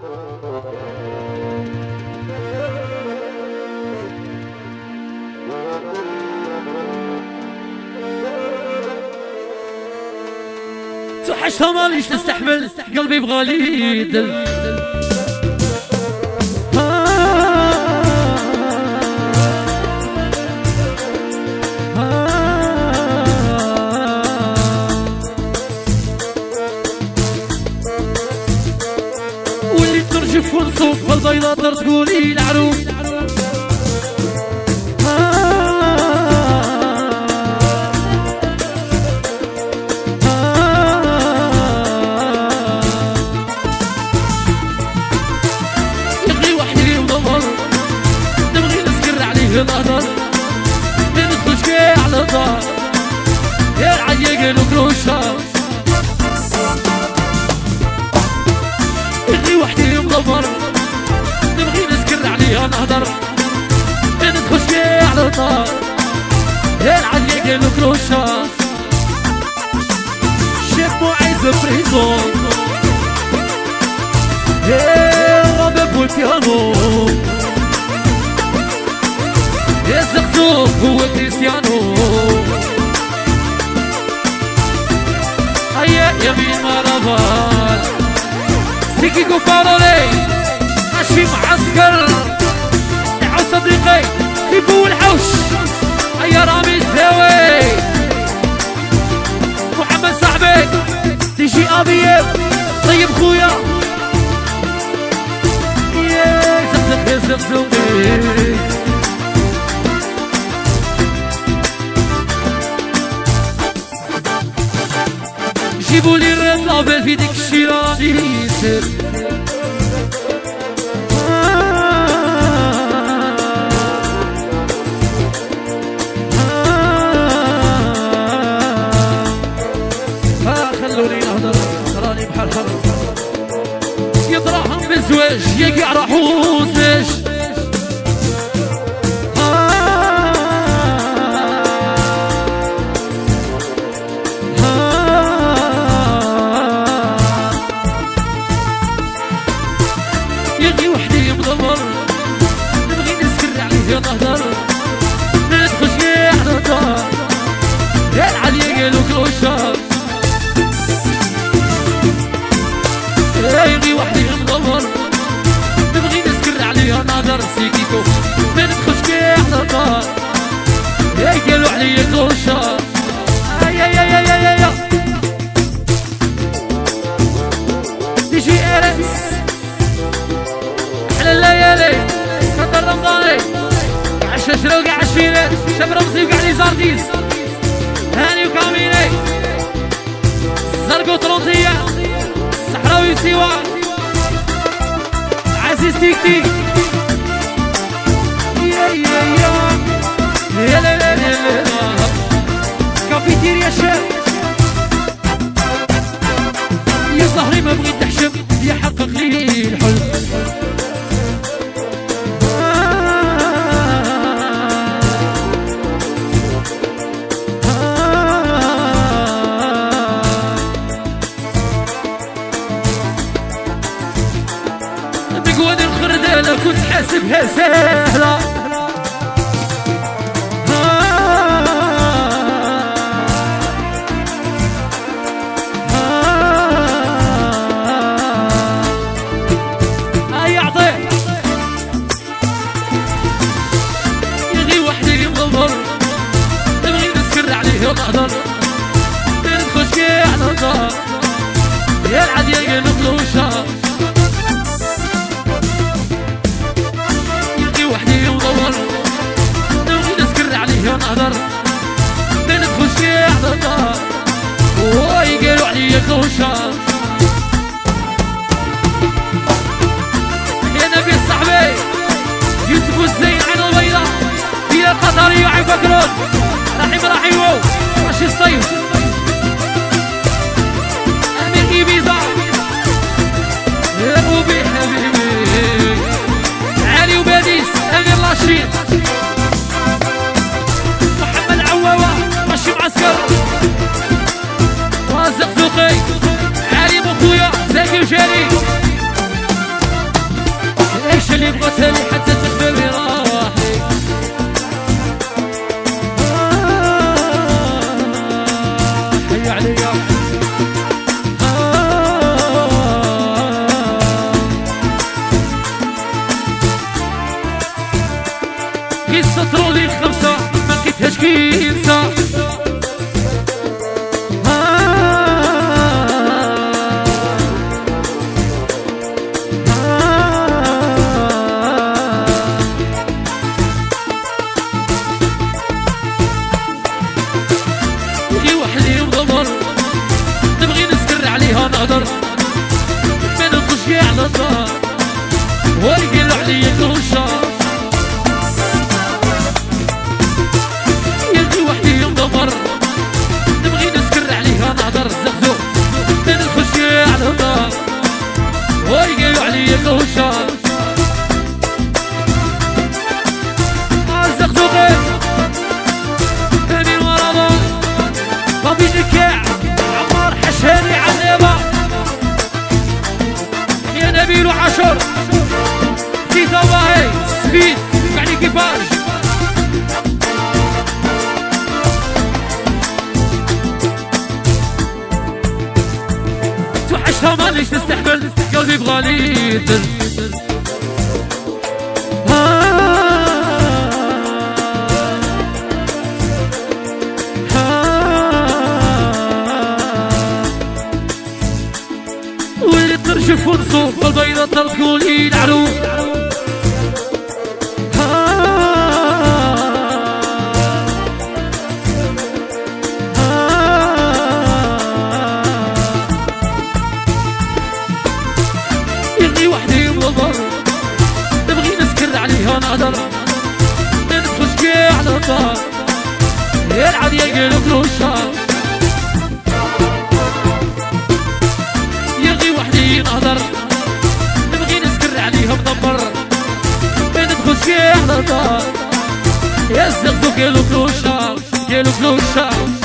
توحشها ماليش تستحمل قلبي بغالي يدل. ترجف ونصوب بالبيضة تقولي العروس. مرابال سيكي كفارولي ماشي معسكر يعو صديقي تيبو الحوش. هيا رامي الزاوي. محمد صاحبي. تيجي أبيب. طيب خويا. يا زقزق يا زقزق جيبوا لي لافيل في ديك الشيرة يسر ها خلوني نهضر راني بحال يضرهم بالزواج يا كاع على الدار يا العليا قالوا كروشة يغي وحدي مضمر نبغي نسكر عليه نهضر سيكيكو ما ندخلش على الدار يا قالوا عليا كروشة يا يا يا يا يا يا ديجي ارس على الليالي. كدر رمضاني. عشا شروق عشيرات شاب رمزي وقع لي زارديس هاني وكاميني. زرقو طرونطية صحراوي سيوا عزيز تيك تيك. يا يا يا. يا لا لا لا لا كافيتيريا شاب. يا صهري ما بغيت تحشم. يحقق لي الخردالة كنت حاسبها سهلة كوشة يا نبي صاحبي يوسف والزين عين البيضاء هي القطري وعين بكرون رحيم رحيمو ماشي الصيف نقدر من نبقش كاع نهضر ويقلع ليا الكوشه الكولي دعرو يغي وحدي وضر نبغي نسكر عليها نهدر ندخل على الدار يلعب يقلب روشها يغي وحدي نهدر دکا یزق دو گلو کلوشا گلو کلوشا